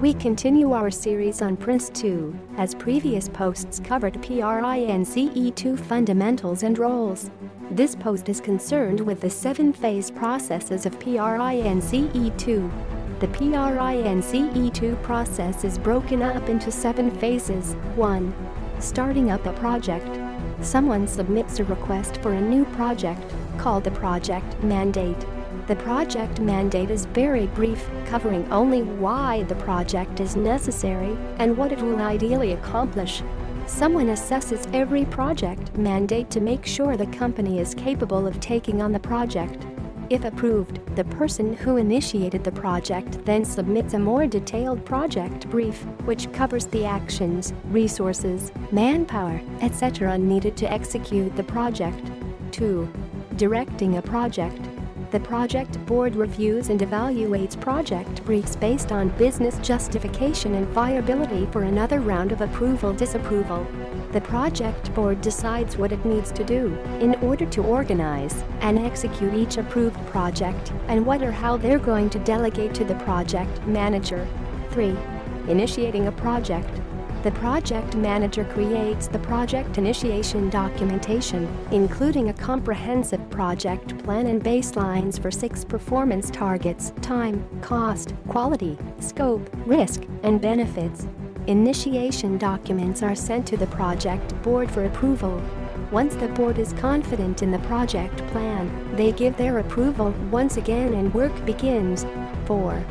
We continue our series on Prince 2, as previous posts covered PRINCE2 fundamentals and roles. This post is concerned with the seven-phase processes of PRINCE2. The PRINCE2 process is broken up into seven phases. 1. Starting up a project. Someone submits a request for a new project, called the project mandate. The project mandate is very brief, covering only why the project is necessary and what it will ideally accomplish. Someone assesses every project mandate to make sure the company is capable of taking on the project. If approved, the person who initiated the project then submits a more detailed project brief, which covers the actions, resources, manpower, etc. needed to execute the project. 2. Directing a project. The project board reviews and evaluates project briefs based on business justification and viability for another round of approval-disapproval. The project board decides what it needs to do in order to organize and execute each approved project and what or how they're going to delegate to the project manager. 3. Initiating a project. The project manager creates the project initiation documentation, including a comprehensive project plan and baselines for six performance targets time, cost, quality, scope, risk, and benefits. Initiation documents are sent to the project board for approval. Once the board is confident in the project plan, they give their approval once again and work begins. 4.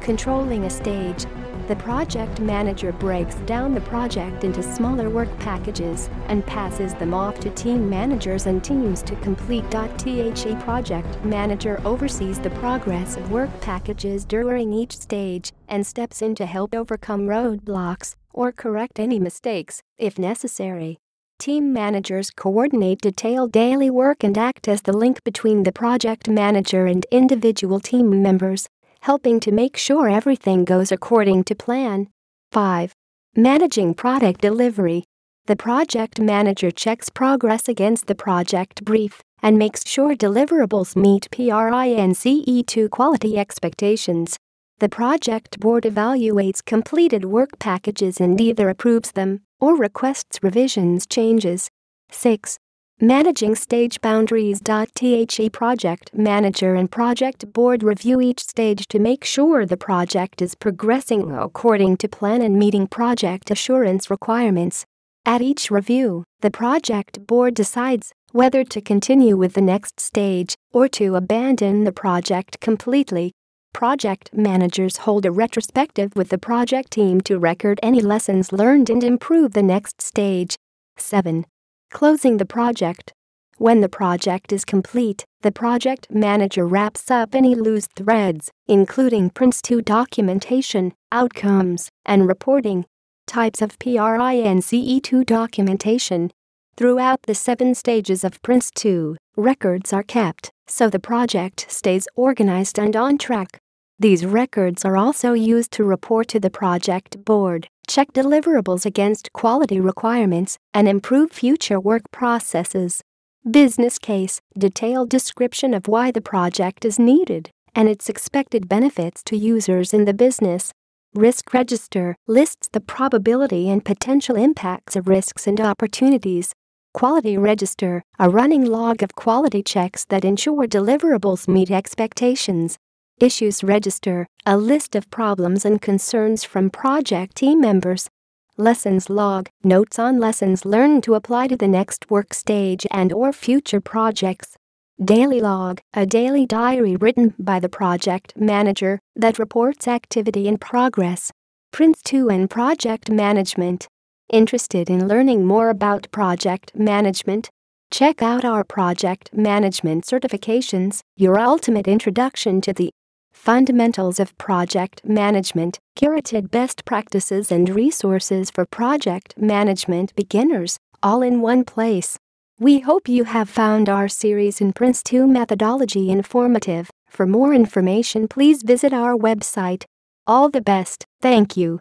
Controlling a stage. The project manager breaks down the project into smaller work packages and passes them off to team managers and teams to complete. The project manager oversees the progress of work packages during each stage and steps in to help overcome roadblocks or correct any mistakes, if necessary. Team managers coordinate detailed daily work and act as the link between the project manager and individual team members helping to make sure everything goes according to plan. 5. Managing product delivery. The project manager checks progress against the project brief and makes sure deliverables meet PRINCE2 quality expectations. The project board evaluates completed work packages and either approves them or requests revisions changes. 6. Managing stage boundaries. The project manager and project board review each stage to make sure the project is progressing according to plan and meeting project assurance requirements. At each review, the project board decides whether to continue with the next stage or to abandon the project completely. Project managers hold a retrospective with the project team to record any lessons learned and improve the next stage. 7. Closing the project. When the project is complete, the project manager wraps up any loose threads, including Prince2 documentation, outcomes, and reporting. Types of PRINCE2 documentation. Throughout the seven stages of Prince2, records are kept, so the project stays organized and on track. These records are also used to report to the project board check deliverables against quality requirements, and improve future work processes. Business case, detailed description of why the project is needed and its expected benefits to users in the business. Risk register lists the probability and potential impacts of risks and opportunities. Quality register, a running log of quality checks that ensure deliverables meet expectations. Issues Register, a list of problems and concerns from project team members. Lessons Log, notes on lessons learned to apply to the next work stage and or future projects. Daily Log, a daily diary written by the project manager that reports activity in progress. Prince2 and Project Management. Interested in learning more about project management? Check out our project management certifications, your ultimate introduction to the Fundamentals of Project Management, curated best practices and resources for project management beginners, all in one place. We hope you have found our series in Prince2 methodology informative. For more information, please visit our website. All the best, thank you.